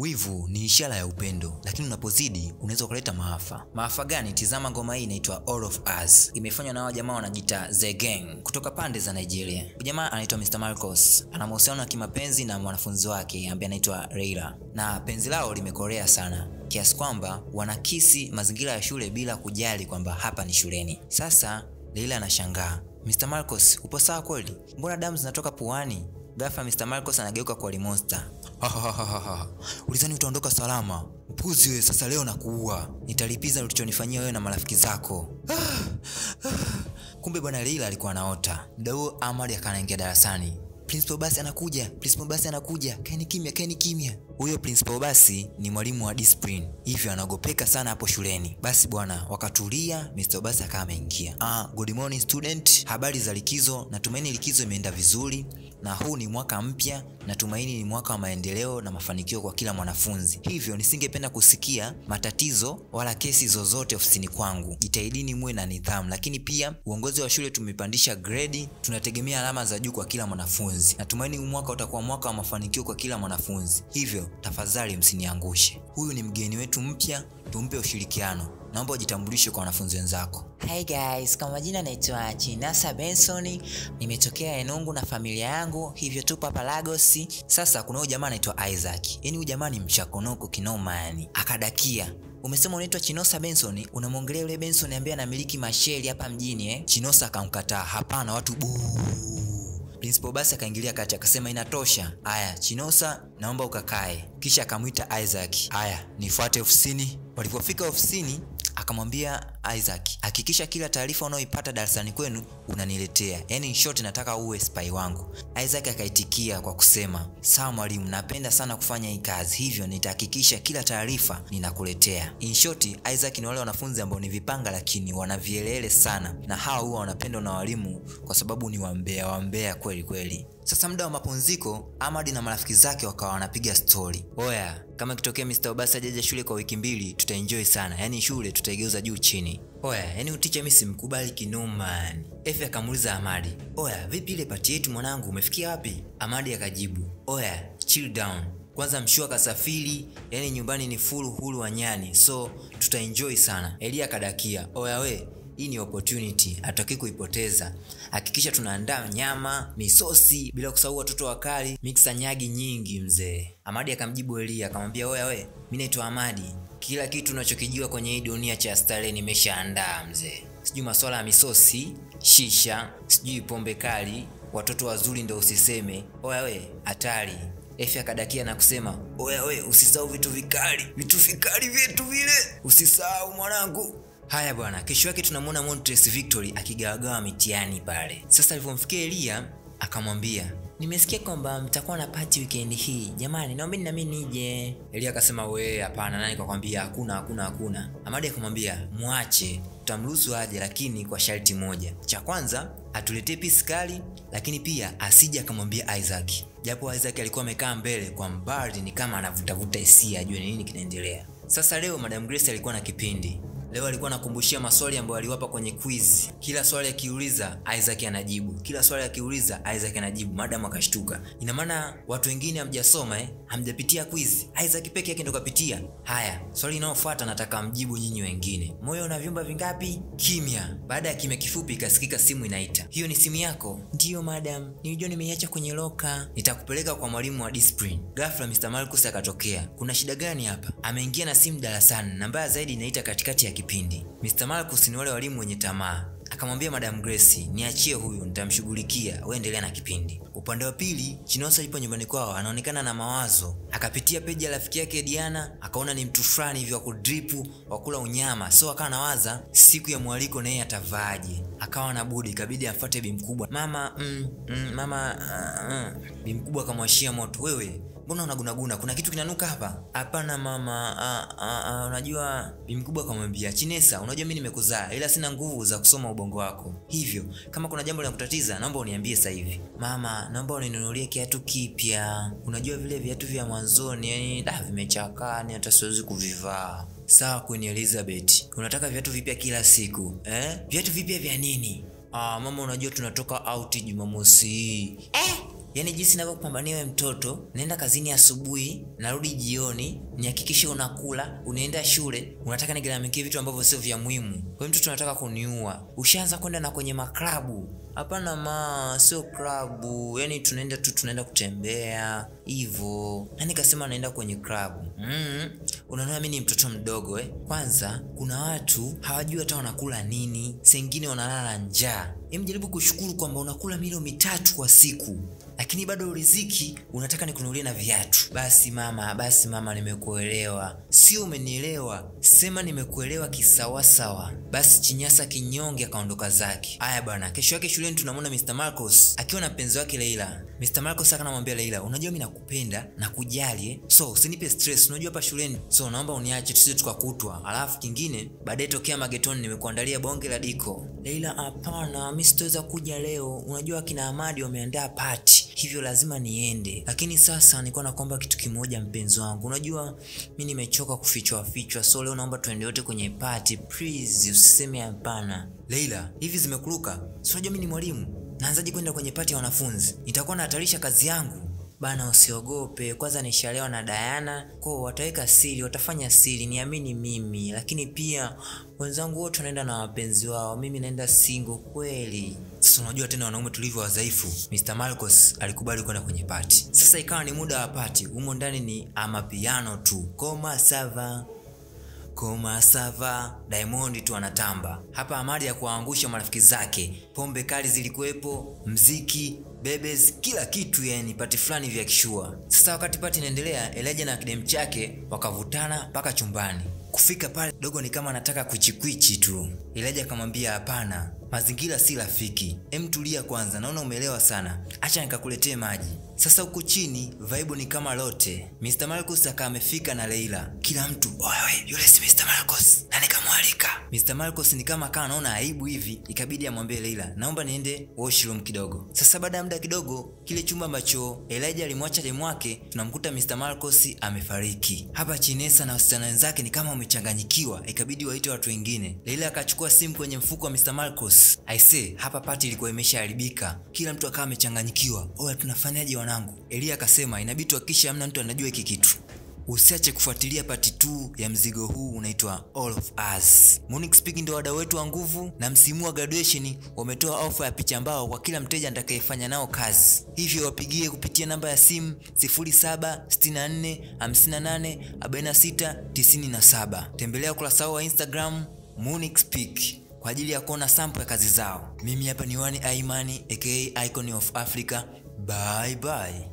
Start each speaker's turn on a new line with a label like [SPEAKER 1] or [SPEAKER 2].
[SPEAKER 1] Wivu ni ishara ya upendo, lakini unapozidi unaweza ukaleta maafa. Maafa gani? Tizama ngoma hii inaitwa All of Us, imefanywa na wajamaa jamaa wanajiita The Gang kutoka pande za Nigeria. Jamaa anaitwa Mr Marcos, ana mahusiano ya kimapenzi na mwanafunzi wake ambaye anaitwa Leila, na penzi lao limekorea sana kiasi kwamba wanakisi mazingira ya shule bila kujali kwamba hapa ni shuleni. Sasa Leila anashangaa, Mr Marcos, upo sawa kweli? Mbona damu zinatoka puani? Ghafla Mr Marcos anageuka kwa Limonsta. Ulizani utaondoka salama? Upuzi wewe, sasa leo nakuua. Nitalipiza ulichonifanyia wewe na marafiki zako. Kumbe bwana Leila alikuwa anaota. Muda huo Amari akaanaingia darasani. Principal basi anakuja, principal basi anakuja. Kaeni kimya, kaeni kimya. Huyo principal basi ni mwalimu wa discipline, hivyo anagopeka sana hapo shuleni. Basi bwana, wakatulia, Mr. Basi akawa ameingia. Ah, good morning student. Habari za likizo? Natumaini likizo imeenda vizuri na huu ni mwaka mpya. Natumaini ni mwaka wa maendeleo na mafanikio kwa kila mwanafunzi, hivyo nisingependa kusikia matatizo wala kesi zozote ofisini kwangu. Jitahidini muwe na nidhamu, lakini pia uongozi wa shule tumepandisha gredi, tunategemea alama za juu kwa kila mwanafunzi. Natumaini huu mwaka utakuwa mwaka wa mafanikio kwa kila mwanafunzi, hivyo tafadhali msiniangushe. Huyu ni mgeni wetu mpya, tumpe ushirikiano. Naomba ujitambulishe kwa wanafunzi wenzako.
[SPEAKER 2] Hi guys, kwa majina naitwa Chinasa Benson, nimetokea Enungu na familia yangu, hivyo tupo hapa Lagos.
[SPEAKER 1] Sasa kuna huyu jamaa anaitwa Isaac, yaani huyu jamaa ni mchakonoko kinoma, yani akadakia Umesema unaitwa Chinosa Benson, unamwongelea yule Benson ambaye anamiliki masheli hapa mjini eh? Chinosa akamkataa, hapana, watu buu. Principal basi akaingilia kati akasema inatosha. Aya, Chinosa, naomba ukakae. Kisha akamwita Isaac. Aya, nifuate ofisini. Walipofika ofisini akamwambia Isaac, hakikisha kila taarifa unayoipata darasani kwenu unaniletea, yaani in short, nataka uwe spy wangu. Isaac akaitikia kwa kusema sawa mwalimu, napenda sana kufanya hii kazi, hivyo nitahakikisha kila taarifa ninakuletea. In short, Isaac ni wale wanafunzi ambao ni vipanga lakini wanavielele sana, na hawa huwa wanapendwa na walimu kwa sababu ni wambea wambea kweli kweli. Sasa muda wa mapumziko, Ahmad na marafiki zake wakawa wanapiga stori. Oya, kama kitokea Mr. Obasi ajaja shule kwa wiki mbili, tutaenjoy sana, yaani shule tutaigeuza juu chini. Oya, yaani uticha mimi simkubali kinoma. Efe akamuuliza Ahmad, oya, vipi ile pati yetu mwanangu, umefikia wapi? Ahmad akajibu, oya, chill down kwanza mshua kasafiri, yani nyumbani ni full hulu wa nyani, so tutaenjoy sana. Elia akadakia, oya we hii ni opportunity, hatutaki kuipoteza. Hakikisha tunaandaa nyama, misosi, bila kusahau watoto wakali, miksa nyagi nyingi mzee. Amadi akamjibu Elia akamwambia, oya we, mi naitwa Amadi, kila kitu unachokijua kwenye hii dunia cha starehe nimeshaandaa mzee, sijui masuala ya misosi, shisha, sijui pombe kali, watoto wazuri ndo usiseme. Oya we, hatari. Efi akadakia na kusema, oya we, usisahau vitu vikali, vitu vikali vyetu vile, usisahau mwanangu. Haya bwana, kesho yake tunamwona Montres Victory akigawagawa mitihani pale. Sasa alivyomfikia Elia akamwambia,
[SPEAKER 2] nimesikia kwamba mtakuwa na party weekend hii, jamani, naombeni nami nije.
[SPEAKER 1] Elia akasema we, hapana, nani kakwambia? Hakuna, hakuna, hakuna. Amadi akamwambia mwache, tutamruhusu aje, lakini kwa sharti moja. Cha kwanza atuletee pisi kali, lakini pia asije akamwambia Isaac, japo Isaac alikuwa amekaa mbele kwa mbali, ni kama anavutavuta hisia ajue ni nini kinaendelea. Sasa leo Madam Grace alikuwa na kipindi Leo alikuwa anakumbushia maswali ambayo aliwapa kwenye quiz. Kila swali akiuliza Isaac anajibu, kila swali akiuliza Isaac anajibu. Madam akashtuka, ina maana watu wengine hamjasoma eh? Hamjapitia quiz, Isaac peke yake ndo kapitia. Haya, swali linalofuata nataka mjibu nyinyi wengine. Moyo una vyumba vingapi? Kimya. Baada ya kimya kifupi, ikasikika simu inaita. Hiyo ni simu yako?
[SPEAKER 2] Ndiyo madam, nilijua nimeiacha kwenye loka.
[SPEAKER 1] Nitakupeleka kwa mwalimu wa discipline. Ghafla Mr. Marcus akatokea. Kuna shida gani hapa? Ameingia na simu darasani, na mbaya zaidi inaita katikati ya kipindi. Mr. Marcus ni wale walimu wenye tamaa. Akamwambia Madam Grace, niachie huyu, nitamshughulikia, wewe endelea na kipindi. Upande wa pili, Chinosa yupo nyumbani kwao, anaonekana na mawazo. Akapitia peji ya rafiki yake Diana, akaona ni mtu fulani hivi wa kudripu, wa kula unyama. So akawa nawaza siku ya mwaliko na yeye atavaaje. Akawa na budi, ikabidi amfuate bi mkubwa. Mama, mm, mm, mama, uh, uh. Bi mkubwa akamwashia moto. Wewe mbona unagunaguna? Kuna kitu kinanuka hapa? Hapana mama, a, a, a, unajua. Mkubwa akamwambia Chinesa, unajua mimi nimekuzaa, ila sina nguvu za kusoma ubongo wako, hivyo kama kuna jambo linakutatiza naomba uniambie sasa hivi. Mama, naomba uninunulie kiatu kipya. Unajua vile viatu vya mwanzoni, yani da, vimechakaa, ni hata siwezi kuvivaa. Sawa kwenye Elizabeth, unataka viatu vipya kila siku eh? Viatu vipya vya nini? Ah, mama, unajua tunatoka auti Jumamosi hii
[SPEAKER 2] Eh,
[SPEAKER 1] yaani jinsi ninavyokupambania wewe mtoto, naenda kazini asubuhi, narudi jioni, nihakikishe unakula, unaenda shule, unataka nigaramikie vitu ambavyo sio vya muhimu. Wewe mtoto unataka kuniua. Ushaanza kwenda na kwenye maklabu. Hapana ma, sio klabu. yani tunaenda tu tunaenda kutembea hivyo. Na nikasema naenda kwenye klabu. Mm. Unaona mimi ni mtoto mdogo eh. Kwanza kuna watu hawajui hata wanakula nini, sengine wanalala njaa. Hem, jaribu kushukuru kwamba unakula milo mitatu kwa siku lakini bado riziki unataka nikununulie na viatu. Basi mama, basi mama, nimekuelewa. Sio umenielewa, sema nimekuelewa kisawasawa. Basi Chinyasa kinyonge akaondoka zake. Aya bwana, kesho yake shuleni tunamwona Mr. Marcos akiwa na mpenzi wake Leila. Mr. Marcos akanamwambia Leila, unajua mimi nakupenda na kujali eh? So usinipe stress, unajua hapa shuleni. So naomba uniache tusije tukakutwa. Alafu kingine, baadaye tokea magetoni nimekuandalia bonge la diko. Leila, hapana, mi sitaweza kuja leo. Unajua akina Amadi wameandaa pati, hivyo lazima niende. Lakini sasa nilikuwa nakuomba kitu kimoja, mpenzi wangu, unajua mi nimechoka kufichwa fichwa, so leo naomba tuende wote kwenye pati, please, usiseme hapana. Leila, hivi zimekuruka? Si unajua mi ni mwalimu, naanzaje kwenda kwenye pati ya wanafunzi? Nitakuwa nahatarisha kazi yangu. Bana, usiogope. Kwanza nishalewa na Diana, kwa wataweka siri, watafanya siri, niamini mimi. Lakini pia wenzangu wote wanaenda na wapenzi wao, mimi naenda single kweli. Sasa unajua tena wanaume tulivyo wadhaifu. Mr. Marcos alikubali kwenda kwenye pati. Sasa ikawa ni muda wa pati, humo ndani ni amapiano tu, koma sava koma sava, Diamond tu anatamba hapa. Amadi ya kuwaangusha marafiki zake, pombe kali zilikuwepo, mziki bebes kila kitu, yani pati fulani vya kishua. Sasa wakati pati inaendelea, Elijah na kidemu chake wakavutana mpaka chumbani. Kufika pale dogo ni kama anataka kuchikwichi tu. Elijah akamwambia hapana, mazingira si rafiki, em, tulia kwanza, naona umeelewa sana, acha nikakuletee maji. Sasa huko chini vibe ni kama lote. Mr. marcus akaa amefika na Leila, kila mtu oye, yule si. Marcos na nikamwalika. Mr. Marcos ni kama akawa anaona aibu hivi, ikabidi amwambie Leila, naomba niende washroom kidogo. Sasa baada ya muda kidogo, kile chumba ambacho Elijah alimwacha demu wake, tunamkuta Mr. Marcos amefariki. Hapa Chinesa na wasichana wenzake ni kama wamechanganyikiwa, ikabidi waite watu wengine. Leila akachukua simu kwenye mfuko wa Mr. Marcos. Aisee, hapa pati ilikuwa imeshaharibika, kila mtu akawa amechanganyikiwa. Oya, tunafanyaje wanangu? Elia akasema inabidi tuhakikishe hamna mtu anajua hiki kitu. Usiache kufuatilia pati 2 ya mzigo huu unaitwa All of Us. Munich Speaking ndio wadau wetu wa nguvu, na msimu wa graduation wametoa ofa ya picha mbao kwa kila mteja atakayefanya nao kazi. Hivyo wapigie kupitia namba ya simu 0764584697. Tembelea ukurasa wao wa Instagram Munich Speak kwa ajili ya kuona sample ya kazi zao. Mimi hapa ni Wani Aimani aka Icon of Africa. Bye bye.